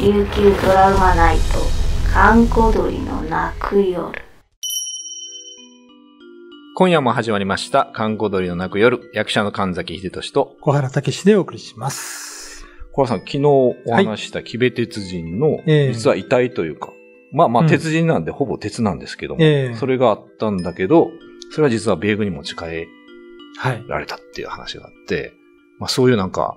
琉球ドラマナイト閑古鳥の泣く夜。今夜も始まりました、観光鳥の泣く夜、役者の神崎秀俊と、小原武史でお送りします。小原さん、昨日お話ししたキベ鉄人の、ええ。実は遺体というか、まあまあうん。鉄人なんで、ほぼ鉄なんですけども、ええ。それがあったんだけど、それは実は米軍に持ち帰はい。られたっていう話があって、まあそういうなんか、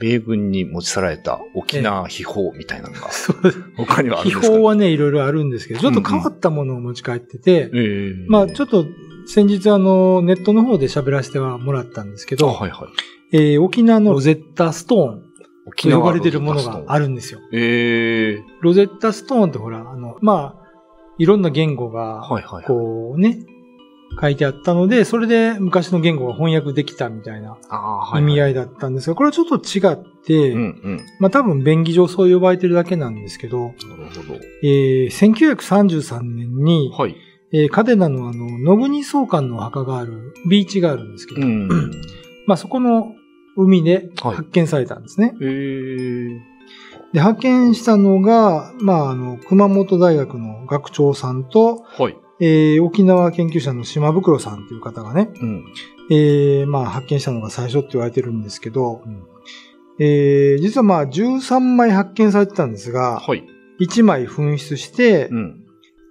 米軍に持ち去られた沖縄秘宝みたいなのが。他にはある秘んですか？宝はね、いろいろあるんですけど、ちょっと変わったものを持ち帰ってて、ええまあちょっと先日あの、ネットの方で喋らせてはもらったんですけあど、はいはい。えー沖縄のロゼッタストーン沖と呼ばれてるものがある。るんですよ。ええロゼッタストーンってほら、あの、まあ、いろんな言語が、はいはいはい。書いてあったので、それで昔の言語が翻訳できたみたいな意味合い。いだったんですが、これはちょっと違って。まあ多分便宜上そう呼ばれてるだけなんですけど、なるほど。えー1933年に、はい。えーカデナのあの、野国総監のお墓がある、ビーチがあるんですけど、うん。まあそこの海ではい発見されたんですね。えー、で、発見したのが、まああの、熊本大学の学長さんと、はい。えー沖縄研究者の島袋さんという方がね、うん。えーまあ発見したのが最初って言われてるんですけど、うんえー実はまあ13枚発見されてたんですが、はい。1枚紛失してう、ん。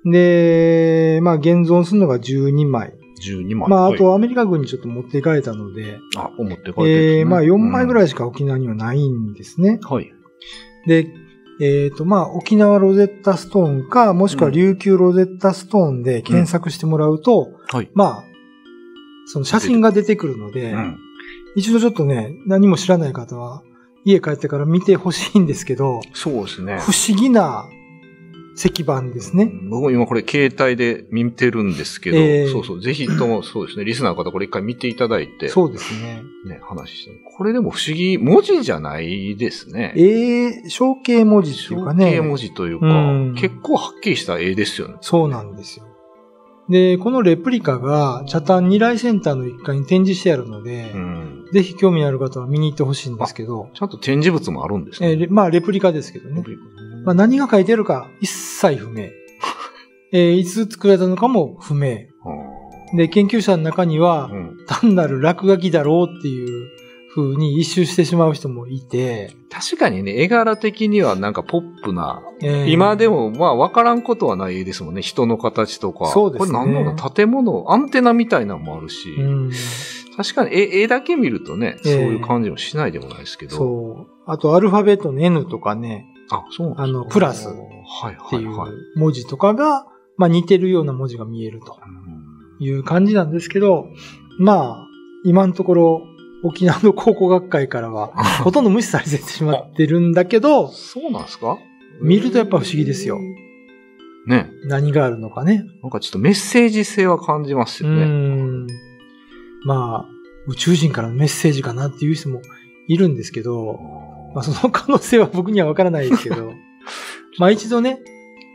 で、まあ現存するのが12枚。12枚。まああはいとアメリカ軍にちょっと持っていかれたので、あ、思ってえーまあ4枚ぐらいしか沖縄にはないんですね。はい。で、えっ、とまあ沖縄ロゼッタストーンか、もしくは琉球ロゼッタストーンで検索してもらうと、はい。まあ、その写真が出てくるので、うん。一度ちょっとね、何も知らない方は、家帰ってから見てほしいんですけど、そうですね。不思議な石板ですね。僕も今これ携帯で見てるんですけど、えーそうそう、ぜひともそうですね、リスナーの方これ一回見ていただいて、そうですね。ね、話して。これでも不思議、文字じゃないですね。絵、象形文字っていうかね。象形文字というか、うん結構はっきりした絵ですよね。そうなんですよ。で、このレプリカが、チャタン二来センターの1階に展示してあるので、うん。ぜひ興味ある方は見に行ってほしいんですけど、ちゃんと展示物もあるんですね。えーレまあ、レプリカですけどね。まあ、何が書いてあるか一切不明。えーいつ作られたのかも不明。あで、研究者の中には単なる落書きだろうっていう風に一周してしまう人もいて、確かにね、絵柄的にはなんかポップな、えー今でもまあ分からんことはない絵ですもんね。人の形とか。そうですねこれ何なの建物、アンテナみたいなのもあるし。うん、確かに絵絵だけ見るとね、ええそういう感じもしないでもないですけど。そう。あと、アルファベットの N とかね、あ、そうあのプラスはいってはいいうはい。文字とかが、まあ似てるような文字が見えるとうんいう感じなんですけど、まあ、今のところ、沖縄の考古学会からは、ほとんど無視されてしまってるんだけど、そうなんですか？見るとやっぱ不思議ですよ。ね。何があるのかね。なんかちょっとメッセージ性は感じますうよね。ん。まあ、宇宙人からのメッセージかなっていう人もいるんですけど、まあ、その可能性は僕にはわからないですけど、まあ一度ね、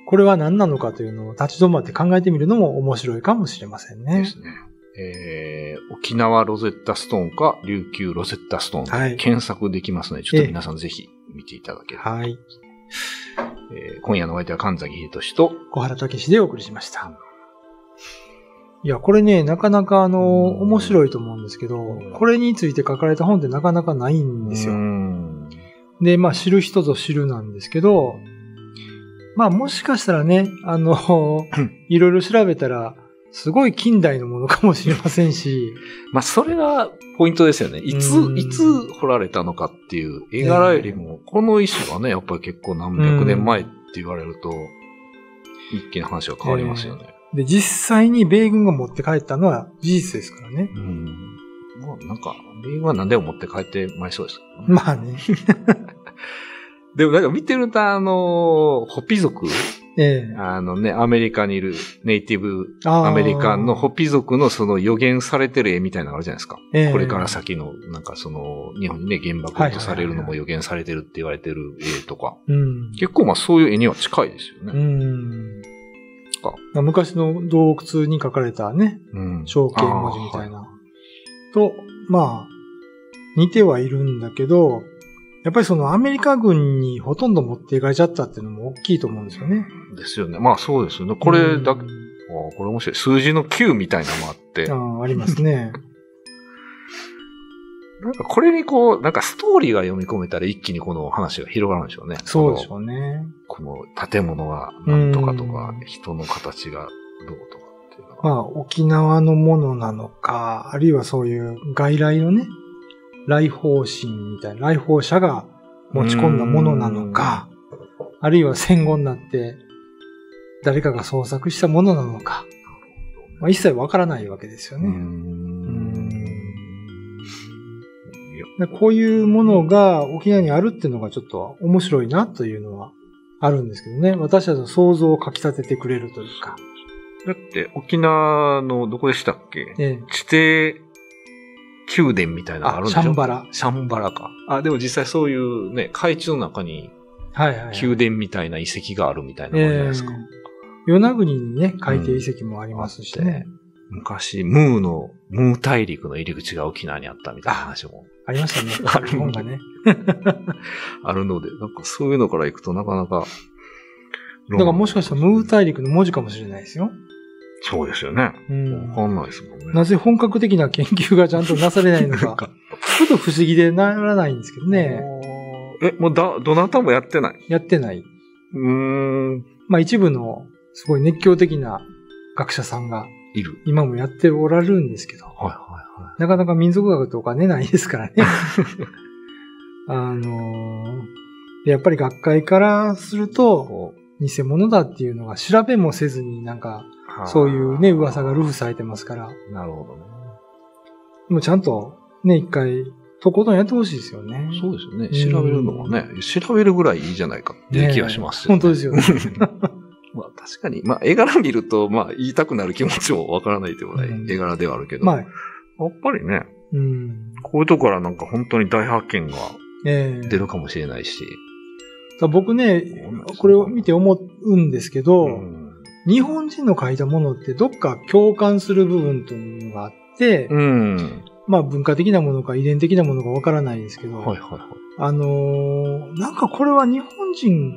これは何なのかというのを立ち止まって考えてみるのも面白いかもしれませんねで。すね。えー、沖縄ロゼッタストーンか琉球ロゼッタストーンはいで検索できますので、ちょっと皆さんぜひ見ていただければ。はい。えー今夜のお相手は神崎秀俊と、小原武史でお送りしました。いや、これね、なかなかあの、うん面白いと思うんですけどうん、これについて書かれた本ってなかなかないんですうよ。んで、まあ、知る人ぞ知るなんですけど、まあ、もしかしたらね、あの、いろいろ調べたら、すごい近代のものかもしれませんし、まあ、それがポイントですよね。いつう、んいつ彫られたのかっていう、絵柄よりも、この衣装がね、やっぱり結構何百年前って言われると、一気に話が変わりますよね。で、実際に米軍が持って帰ったのは事実ですからね。うん。もうなんか、米軍は何でも持って帰ってまいそうですね、まあね。でもなんか見てると、あの、ホピ族？ええあのね、アメリカにいるネイティブアメリカンのホピ族のその予言されてる絵みたいなのがあるじゃないですか。ええこれから先の、なんかその、日本にね、原爆落とされるのも予言されてるって言われてる絵とか。うん。結構まあそういう絵には近いですようね。ん。かまあ昔の洞窟に書かれたね、うん。象形文字みたいあーはな。と、まあ、似てはいるんだけど、やっぱりそのアメリカ軍にほとんど持っていかれちゃったっていうのも大きいと思うんですよね。ですよね。まあそうですよね。これだけ、うんあこれ面白い。数字の9みたいなのもあって、あーありますね。なんかこれにこう、なんかストーリーが読み込めたら一気にこの話が広がるんでしょうね。そうでしょうね。この建物がなんとかとかうん、人の形がどうとかっていうのが。まあ、沖縄のものなのか、あるいはそういう外来のね、来訪神みたいな、来訪者が持ち込んだものなのか、あるいは戦後になって誰かが創作したものなのか、まあ、一切わからないわけですよね。こういうものが沖縄にあるっていうのがちょっと面白いなというのはあるんですけどね。私たちの想像をかき立ててくれるというか。だって沖縄のどこでしたっけ？ええ地底宮殿みたいなのがあるんでしょ？あシャンバラ。シャンバラか。あ、でも実際そういうね、海中の中にはいはい、はい。宮殿みたいな遺跡があるみたいなもんじゃないですか。ええ与那国にね、海底遺跡もありますしね。昔、ムーの、ムー大陸の入り口が沖縄にあったみたいな話もありましたね。ある日本がね。あるので、なんかそういうのから行くとなかなか。だからもしかしたらムー大陸の文字かもしれないですよ。そうですよね。うんわかんないですもんね。なぜ本格的な研究がちゃんとなされないのなんか、ちょっと不思議でならないんですけどね。え、もうだ、どなたもやってない？やってない。うーん。まあ一部のすごい熱狂的な学者さんがいる。今もやっておられるんですけど、はいはいはなかなか民族学ってお金ないですからね。あのーでやっぱり学会からするい。と、こ偽物だっていうのが調べもせずになんか、うそういうね、噂がルフされてますから、なるほどね。もうちゃんとね、一回、とことんやってほしいですよね。そうですよね。うん調べるのもね、調べるぐらいいいじゃないかっていう気がしますよ、ね本当ですよね。まあ確かに、まあ絵柄見ると、まあ言いたくなる気持ちもわからないでもないうん絵柄ではあるけど、まあ、やっぱりね、うん。こういうとこからなんか本当に大発見がええ出るかもしれないし。さあ僕ね、これを見て思うんですけど、うん。日本人の書いたものってどっか共感する部分というのがあって、うん。まあ文化的なものか遺伝的なものかわからないですけど、はいはいはい。あのーなんかこれは日本人、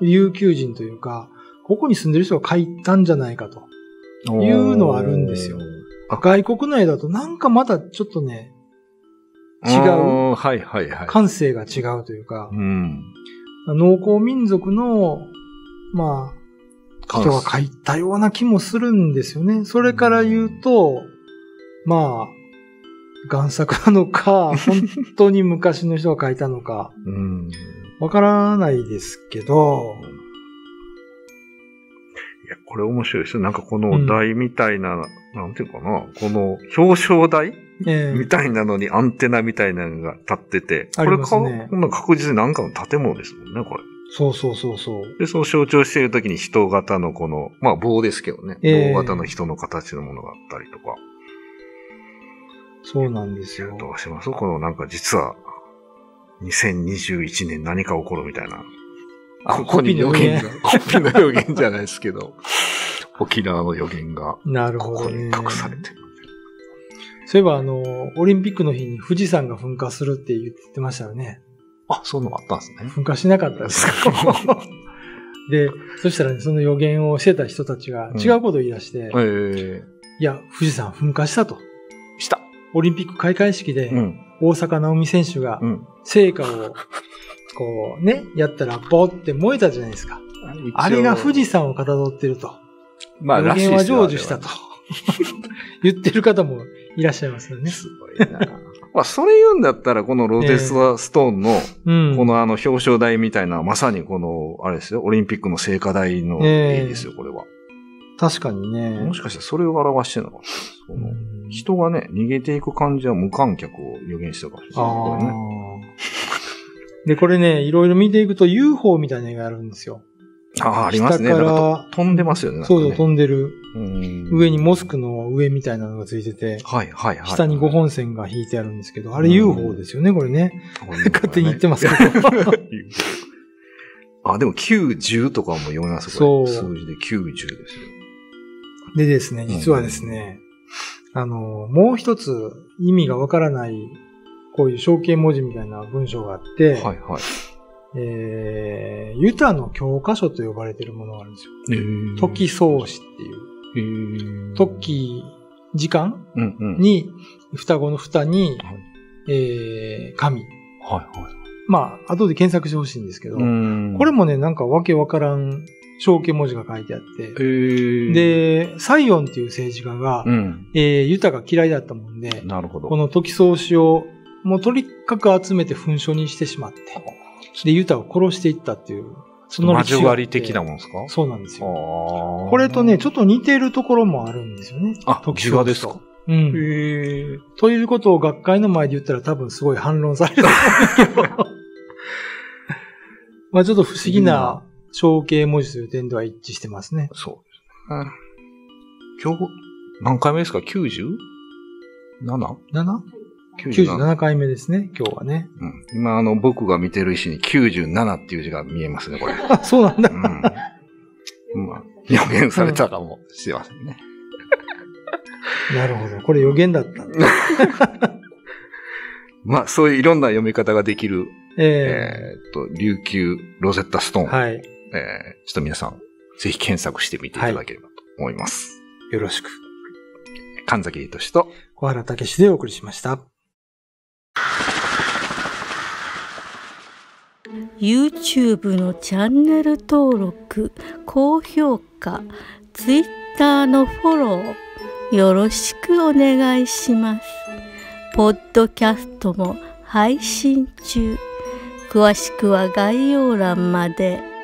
琉球人というか、ここに住んでる人が書いたんじゃないかと。いうのはあるんですよあ外国の絵だとなんかまたちょっとね、違う、はいはいはい。感性が違うというかう、ん。農耕民族の、まあ、人が書いたような気もするんですよね。それから言うと、まあ、贋作なのか、本当に昔の人が書いたのか、うん。わからないですけど、いや、これ面白いですよ。なんかこの台みたいな、なんていうかな、この表彰台ええみたいなのにアンテナみたいなのが立ってて、あこれか、ねこんな確実になんかの建物ですもんね、これ。そうそうそうそう。で、その象徴しているときに人型のこの、まあ棒ですけどね。ええ棒型の人の形のものがあったりとか。そうなんですよ。どうします？このなんか実は、2021年何か起こるみたいな。あここに予コピーの予言言が、コピーの予言じゃないですけど、沖縄の予言が、なるここにほどね。隠されてる。そういえばあの、オリンピックの日に富士山が噴火するって言ってましたよね。あ、そういうのがあったんですね。噴火しなかったですか？で、そしたらね、その予言をしてた人たちが違うことを言い出して、えいや、富士山噴火したと。えした。オリンピック開会式で、うん。大坂なおみ選手がうん。聖火を、こうね、やったら、ボーって燃えたじゃないですか。あれが富士山をかたどってると。まあ、予言は成就したと。言ってる方もいらっしゃいますよね。すごいな。まあ、それ言うんだったら、このローテストストーンの、うん。このあの表彰台みたいな、まさにこの、あれですよ、オリンピックの聖火台のええ絵ですよ、これは。確かにね。もしかしたらそれを表してるのか。そのうん人がね、逃げていく感じは無観客を予言してたかもしれない。ね。で、これね、いろいろ見ていくと UFO みたいな絵があるんですよ。ああ、ありますね。下から飛んでますよね。ねそうそう、飛んでる。うん上にモスクの上みたいなのがついてて、はいはいはい。下に5本線が引いてあるんですけど、あれうん UFO ですよね、これね。勝手に言ってますけど。あ、でも9、10とかも読めますそうこれ数字で9、10ですよ。でですね、実はですね、あの、もう一つ意味がわからないこういう象形文字みたいな文章があって、はいはい。えー、ユタの教科書と呼ばれているものがあるんですよ。えー時創始っていう。えー時、時間うんうん。に、双子の蓋に、はいえー、神。はいはい。まあ、後で検索してほしいんですけど、んこれ、もね、なんかわけわからん象形文字が書いてあって、えー、、で、サイオンっていう政治家が、うん。えー、ユタが嫌いだったもんで、なるほど。この時創始を、もうとにかく集めて噴書にしてしまって、で、ユタを殺していったっていう、そ魔歴史があって女狩り的なもんですか？そうなんですよ。ここれとね、ちょっと似てるところもあるんですよね。あ、時自画ですか？うへん。え。ということを学会の前で言ったら多分すごい反論されると思うんだけど。まあちょっと不思議な象形文字という点では一致してますね。そうですね。今日、何回目ですか ?90? 7? 7? 97 97回目ですね、今日はね。うん。今、あの、僕が見てる石に97っていう字が見えますね、これ。あ、そうなんだう。ん。まあ、予言されたかもしれませんね。なるほど。これ予言だったんだ。まあ、そういういろんな読み方ができる、ええーっと、琉球ロゼッタストーン。えはい。えーちょっと皆さん、ぜひ検索してみていただければと思います。よろしく。神崎リトシと、小原武史でお送りしました。YouTube のチャンネル登録、高評価、Twitter のフォロー、よろしくお願いします。ポッドキャストも配信中。詳しくは概要欄まで。